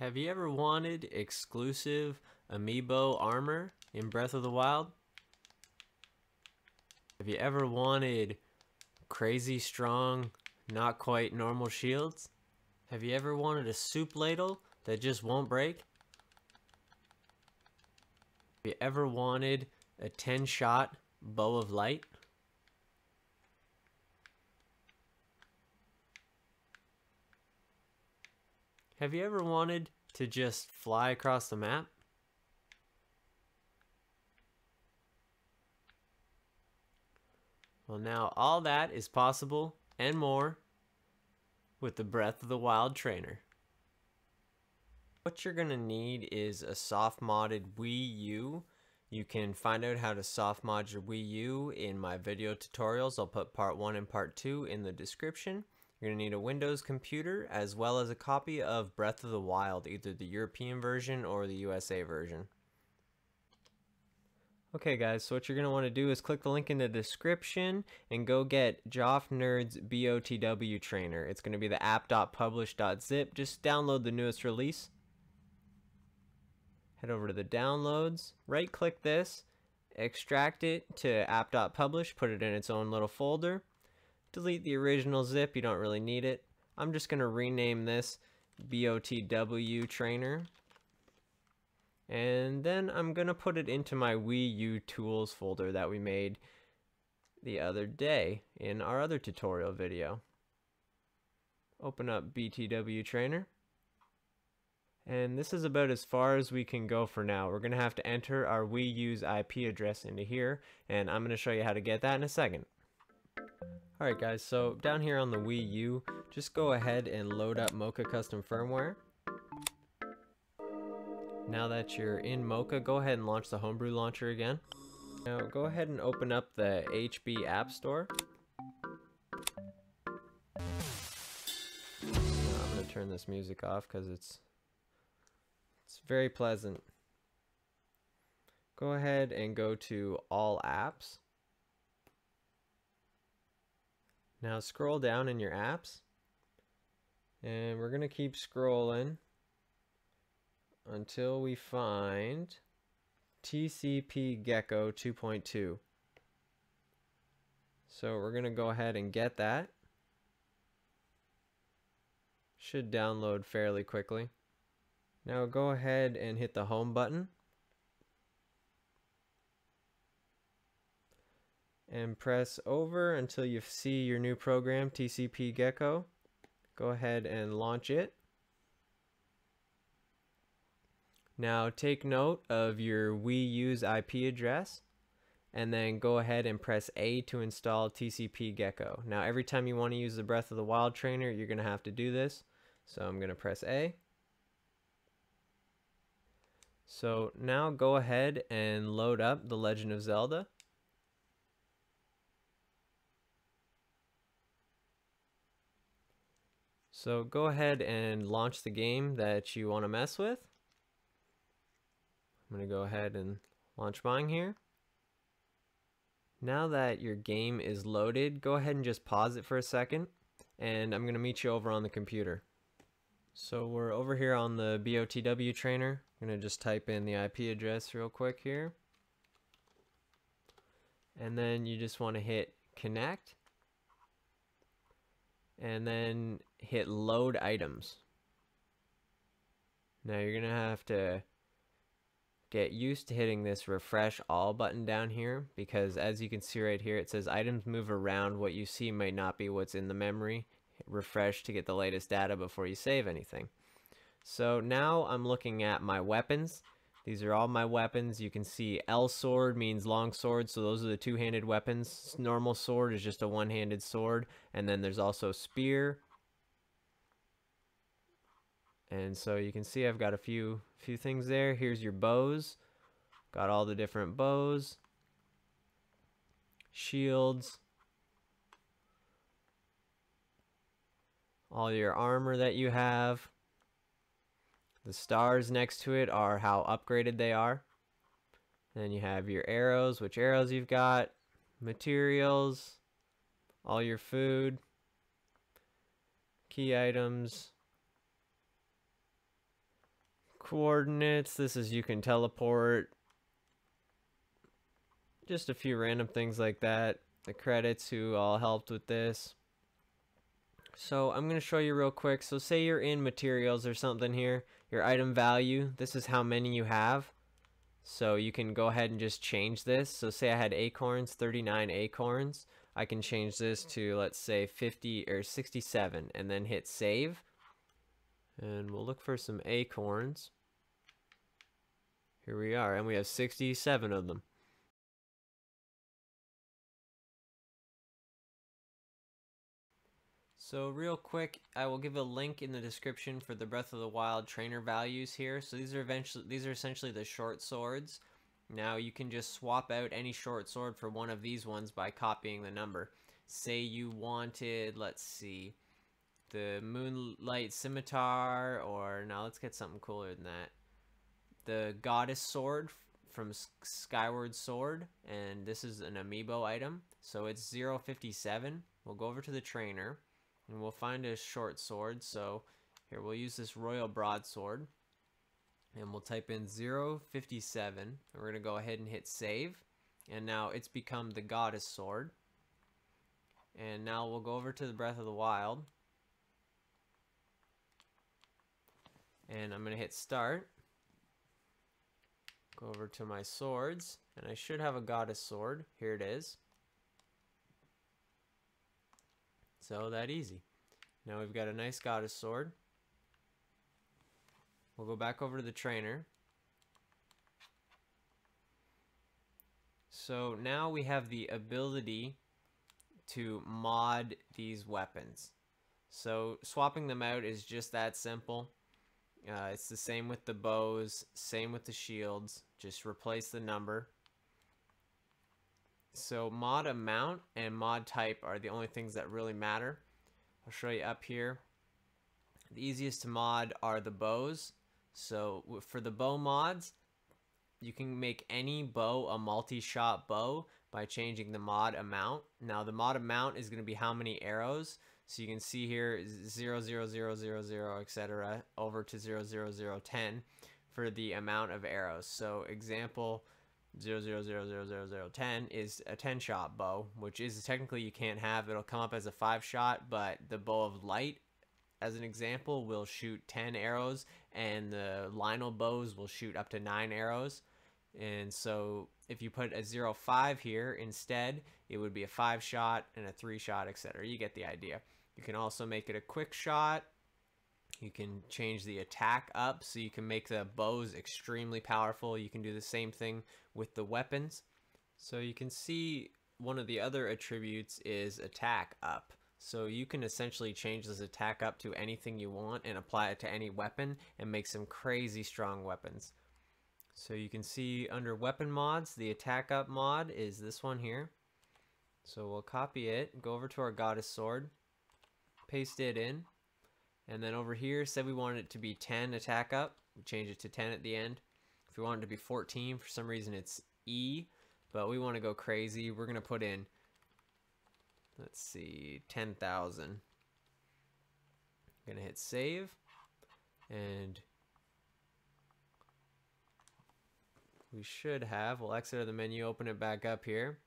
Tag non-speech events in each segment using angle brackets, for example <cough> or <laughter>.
Have you ever wanted exclusive amiibo armor in Breath of the Wild? Have you ever wanted crazy strong, not quite normal shields? Have you ever wanted a soup ladle that just won't break? Have you ever wanted a 10 shot bow of light? Have you ever wanted to just fly across the map? Well, now all that is possible and more with the Breath of the Wild trainer. What you're going to need is a soft modded Wii U. You can find out how to soft mod your Wii U in my video tutorials. I'll put part 1 and part 2 in the description. You're going to need a Windows computer as well as a copy of Breath of the Wild, either the European version or the USA version. Okay guys, so what you're going to want to do is click the link in the description and go get Joff Nerd's BOTW trainer. It's going to be the app.publish.zip. Just download the newest release. Head over to the downloads, right click this, extract it to app.publish, put it in its own little folder delete the original zip, you don't really need it. I'm just going to rename this BOTW trainer. And then I'm going to put it into my Wii U tools folder that we made the other day in our other tutorial video. Open up BTW trainer. And this is about as far as we can go for now. We're going to have to enter our Wii U's IP address into here, and I'm going to show you how to get that in a second. Alright guys, so down here on the Wii U, just go ahead and load up Mocha Custom Firmware. Now that you're in Mocha, go ahead and launch the Homebrew Launcher again. Now go ahead and open up the HB App Store. I'm going to turn this music off because it's, it's very pleasant. Go ahead and go to All Apps. Now scroll down in your apps and we're going to keep scrolling until we find TCP Gecko 2.2. So we're going to go ahead and get that. Should download fairly quickly. Now go ahead and hit the home button. And press over until you see your new program TCP Gecko. Go ahead and launch it. Now take note of your Wii U's IP address and then go ahead and press A to install TCP Gecko. Now every time you want to use the Breath of the Wild trainer you're going to have to do this. So I'm going to press A. So now go ahead and load up The Legend of Zelda. So go ahead and launch the game that you want to mess with. I'm going to go ahead and launch mine here. Now that your game is loaded, go ahead and just pause it for a second and I'm going to meet you over on the computer. So we're over here on the BOTW trainer. I'm going to just type in the IP address real quick here. And then you just want to hit connect and then hit load items. Now you're going to have to get used to hitting this refresh all button down here because as you can see right here it says items move around. What you see might not be what's in the memory. Refresh to get the latest data before you save anything. So now I'm looking at my weapons these are all my weapons. You can see L sword means long sword, so those are the two-handed weapons. Normal sword is just a one-handed sword, and then there's also spear. And so you can see I've got a few few things there. Here's your bows. Got all the different bows. Shields. All your armor that you have. The stars next to it are how upgraded they are. Then you have your arrows, which arrows you've got, materials, all your food, key items, coordinates. This is you can teleport. Just a few random things like that. The credits who all helped with this. So I'm going to show you real quick. So say you're in materials or something here. Your item value. This is how many you have. So you can go ahead and just change this. So say I had acorns, 39 acorns. I can change this to let's say 50 or 67 and then hit save. And we'll look for some acorns. Here we are, and we have 67 of them. So real quick, I will give a link in the description for the Breath of the Wild trainer values here. So these are eventually these are essentially the short swords. Now you can just swap out any short sword for one of these ones by copying the number. Say you wanted, let's see, the Moonlight Scimitar, or now let's get something cooler than that. The Goddess Sword from Skyward Sword, and this is an amiibo item. So it's 057. We'll go over to the trainer and we'll find a short sword. So here we'll use this Royal Broadsword and we'll type in 057. We're going to go ahead and hit save. And now it's become the Goddess Sword. And now we'll go over to the Breath of the Wild. And I'm going to hit start. Go over to my swords. And I should have a Goddess Sword. Here it is. So that easy. Now we've got a nice goddess sword. We'll go back over to the trainer. So now we have the ability to mod these weapons. So swapping them out is just that simple. Uh, it's the same with the bows, same with the shields. Just replace the number. So mod amount and mod type are the only things that really matter. I'll show you up here. The easiest to mod are the bows. So for the bow mods, you can make any bow a multi-shot bow by changing the mod amount. Now the mod amount is going to be how many arrows. So you can see here 0, 0, 0, 0, 0, etc. over to 0, 0, 0, 10 for the amount of arrows. So example, 0000010 is a 10 shot bow, which is technically you can't have. It'll come up as a 5 shot, but the bow of light, as an example, will shoot 10 arrows, and the Lynel bows will shoot up to 9 arrows. And so if you put a 0.5 here instead, it would be a 5 shot and a 3 shot, etc. You get the idea. You can also make it a quick shot you can change the attack up so you can make the bows extremely powerful. You can do the same thing with the weapons. So you can see one of the other attributes is attack up. So you can essentially change this attack up to anything you want and apply it to any weapon and make some crazy strong weapons. So you can see under weapon mods, the attack up mod is this one here. So we'll copy it, go over to our goddess sword, paste it in, and then over here, said we wanted it to be 10 attack up. We change it to 10 at the end. If we want it to be 14, for some reason it's E, but we want to go crazy. We're going to put in, let's see, 10,000. I'm going to hit save. And we should have, we'll exit the menu, open it back up here.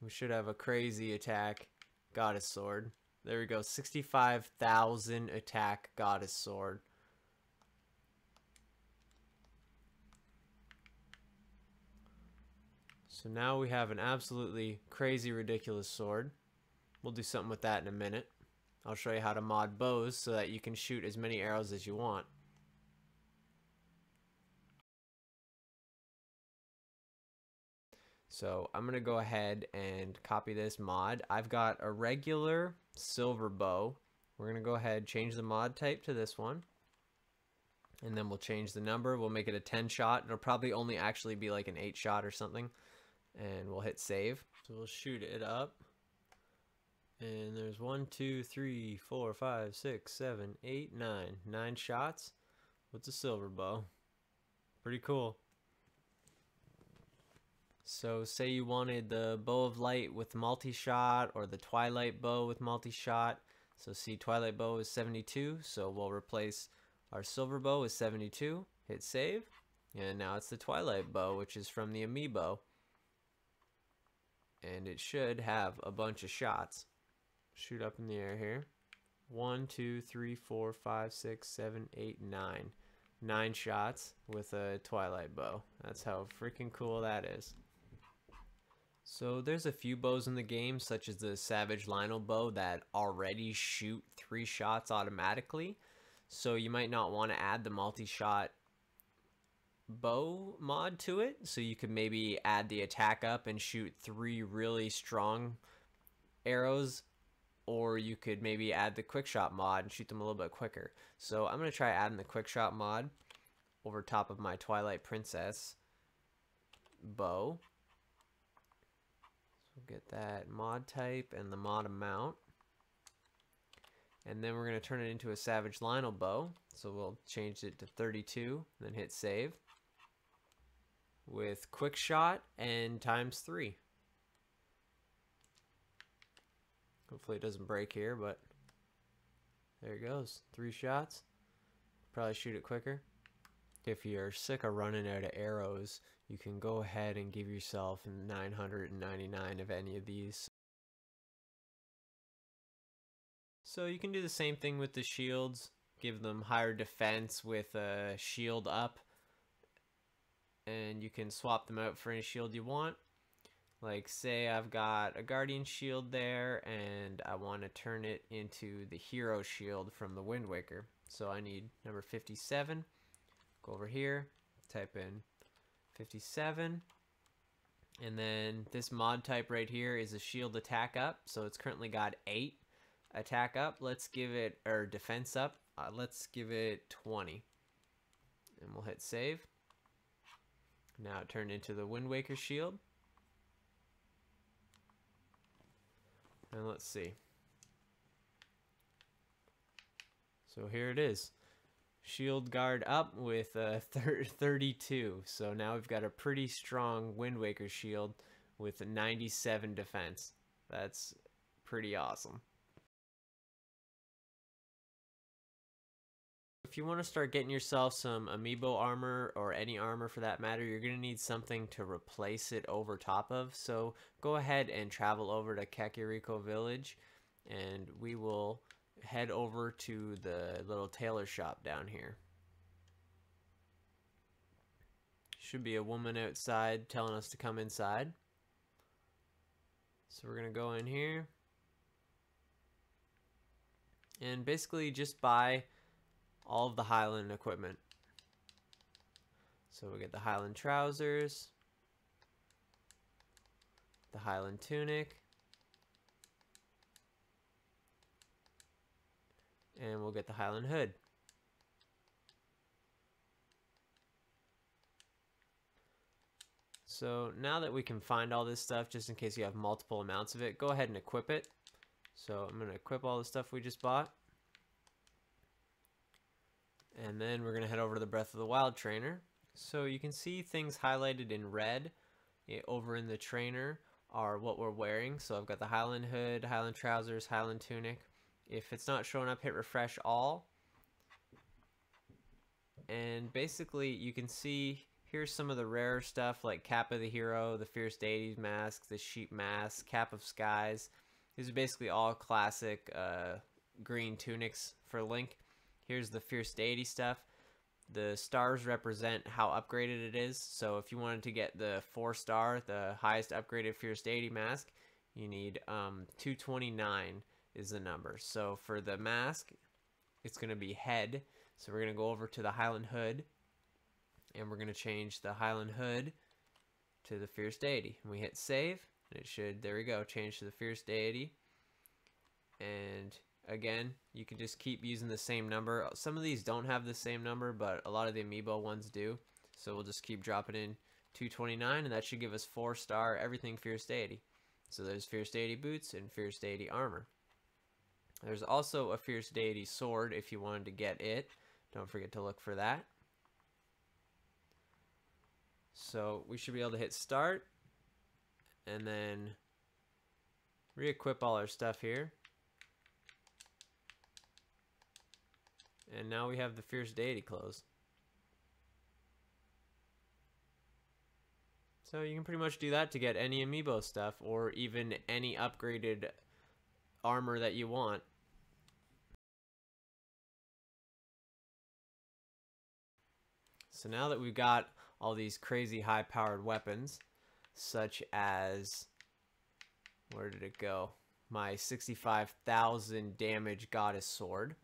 We should have a crazy attack goddess sword. There we go. 65,000 attack goddess sword. So now we have an absolutely crazy ridiculous sword. We'll do something with that in a minute. I'll show you how to mod bows so that you can shoot as many arrows as you want. So I'm going to go ahead and copy this mod. I've got a regular silver bow. We're going to go ahead change the mod type to this one. And then we'll change the number. We'll make it a 10 shot. It'll probably only actually be like an 8 shot or something. And we'll hit save. So we'll shoot it up. And there's one, two, three, four, five, six, seven, eight, nine. Nine shots with the silver bow. Pretty cool. So say you wanted the bow of light with multi-shot or the twilight bow with multi-shot. So see twilight bow is 72, so we'll replace our silver bow with 72 Hit save. And now it's the Twilight Bow, which is from the Amiibo. And it should have a bunch of shots. Shoot up in the air here. One, two, three, four, five, six, seven, eight, nine. Nine shots with a Twilight Bow. That's how freaking cool that is. So there's a few bows in the game, such as the Savage Lynel bow that already shoot three shots automatically. So you might not want to add the multi-shot bow mod to it. So you could maybe add the attack up and shoot three really strong arrows. Or you could maybe add the quick shot mod and shoot them a little bit quicker. So I'm going to try adding the quick shot mod over top of my Twilight Princess bow. So get that mod type and the mod amount. And then we're going to turn it into a Savage Lynel bow. So we'll change it to 32, then hit save. With quick shot and times three. Hopefully it doesn't break here, but there it goes. Three shots. Probably shoot it quicker. If you're sick of running out of arrows, you can go ahead and give yourself 999 of any of these. So you can do the same thing with the shields. Give them higher defense with a shield up. And you can swap them out for any shield you want. Like say I've got a guardian shield there and I want to turn it into the hero shield from the Wind Waker. So I need number 57. Go over here, type in 57. And then this mod type right here is a shield attack up. So it's currently got 8 attack up. Let's give it, or defense up. Uh, let's give it 20. And we'll hit save. Now it turned into the Wind Waker shield. And let's see. So here it is. Shield guard up with a <laughs> 32. So now we've got a pretty strong Wind Waker shield with a 97 defense. That's pretty awesome. If you want to start getting yourself some amiibo armor or any armor for that matter, you're going to need something to replace it over top of. So go ahead and travel over to Kakariko Village and we will head over to the little tailor shop down here. Should be a woman outside telling us to come inside. So we're going to go in here and basically just buy all of the Hylian equipment. So we get the Hylian trousers, the Hylian tunic, and we'll get the Hylian hood. So now that we can find all this stuff, just in case you have multiple amounts of it, go ahead and equip it. So I'm going to equip all the stuff we just bought. And then we're going to head over to the Breath of the Wild trainer. So you can see things highlighted in red eh, over in the trainer are what we're wearing. So I've got the Hylian hood, Hylian trousers, Hylian tunic. If it's not showing up, hit refresh all. And basically you can see here's some of the rare stuff like Cap of the Hero, the Fierce Deities mask, the Sheep mask, Cap of Skies. These are basically all classic uh, green tunics for Link. Here's the Fierce Deity stuff. The stars represent how upgraded it is. So if you wanted to get the 4 star, the highest upgraded Fierce Deity mask, you need um, 229 is the number. So for the mask, it's going to be head. So we're going to go over to the Hylian Hood. And we're going to change the Hylian Hood to the Fierce Deity. And we hit save. And it should, there we go, change to the Fierce Deity. And again you can just keep using the same number some of these don't have the same number but a lot of the amiibo ones do so we'll just keep dropping in 229 and that should give us four star everything fierce deity so there's fierce deity boots and fierce deity armor there's also a Fierce Deity Sword if you wanted to get it. Don't forget to look for that. So we should be able to hit start and then re-equip all our stuff here. And now we have the Fierce Deity clothes. So you can pretty much do that to get any amiibo stuff or even any upgraded armor that you want. So now that we've got all these crazy high powered weapons, such as, where did it go? My 65,000 damage goddess sword.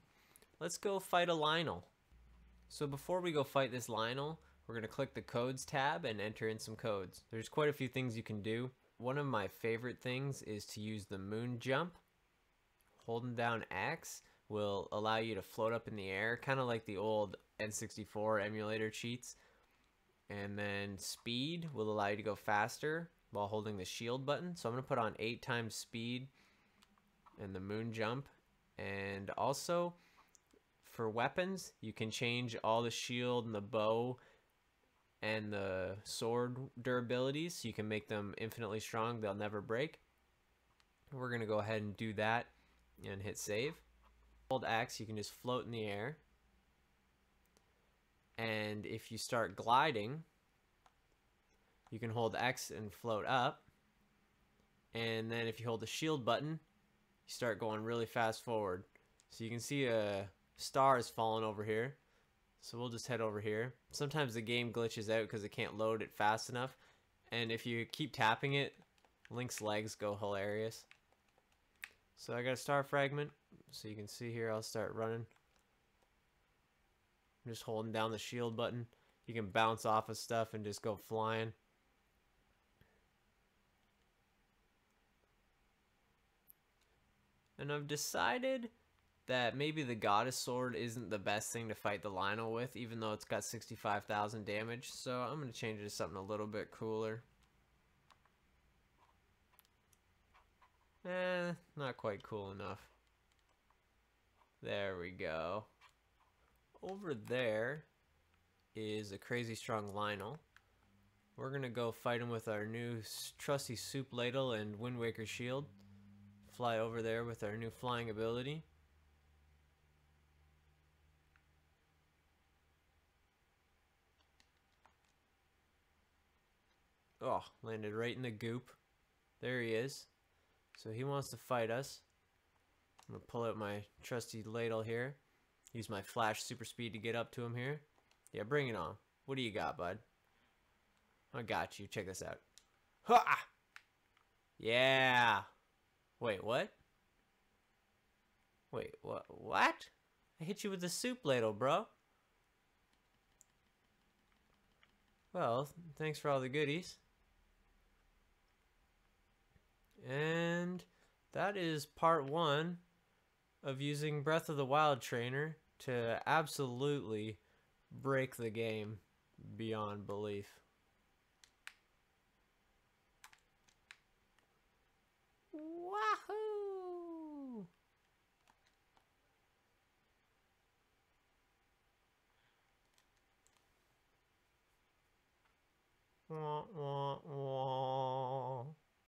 Let's go fight a Lynel. So before we go fight this Lynel, we're going to click the codes tab and enter in some codes. There's quite a few things you can do. One of my favorite things is to use the moon jump. Holding down X will allow you to float up in the air, kind of like the old N64 emulator cheats. And then speed will allow you to go faster while holding the shield button. So I'm going to put on 8 times speed and the moon jump. And also for weapons, you can change all the shield and the bow and the sword durabilities so you can make them infinitely strong. They'll never break. We're going to go ahead and do that and hit save. Hold X, you can just float in the air. And if you start gliding, you can hold X and float up. And then if you hold the shield button, you start going really fast forward. So you can see a star is falling over here. So we'll just head over here. Sometimes the game glitches out because it can't load it fast enough. And if you keep tapping it, Link's legs go hilarious. So I got a star fragment. So you can see here, I'll start running. I'm just holding down the shield button. You can bounce off of stuff and just go flying. And I've decided that maybe the Goddess Sword isn't the best thing to fight the Lynel with, even though it's got 65,000 damage. So I'm going to change it to something a little bit cooler. Eh, not quite cool enough. There we go. Over there is a crazy strong Lynel. We're to go fight him with our new trusty soup ladle and Wind Waker shield. Fly over there with our new flying ability. Oh, landed right in the goop. There he is. So he wants to fight us. I'm to pull out my trusty ladle here. Use my flash super speed to get up to him here. Yeah, bring it on. What do you got, bud? I got you. Check this out. Ha! Yeah. Wait, what? Wait, what? What? I hit you with the soup ladle, bro. Well, thanks for all the goodies. And that is part one of using Breath of the Wild Trainer to absolutely break the game beyond belief. Wahoo!